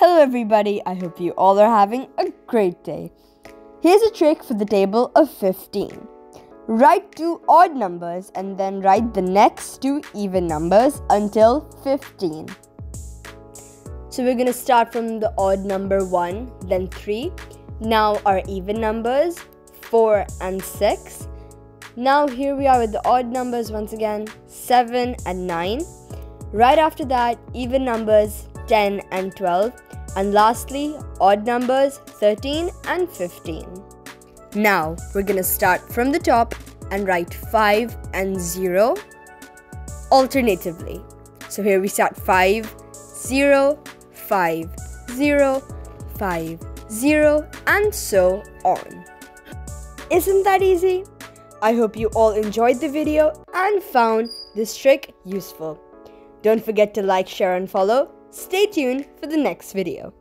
Hello everybody, I hope you all are having a great day. Here's a trick for the table of 15. Write two odd numbers and then write the next two even numbers until 15. So we're going to start from the odd number 1, then 3. Now our even numbers 4 and 6. Now here we are with the odd numbers once again 7 and 9. Right after that, even numbers 10 and 12. And lastly, odd numbers 13 and 15. Now we're gonna start from the top and write 5 and 0 alternatively. So here we start 5, 0, 5, 0, 5, 0, and so on. Isn't that easy? I hope you all enjoyed the video and found this trick useful. Don't forget to like, share and follow. Stay tuned for the next video.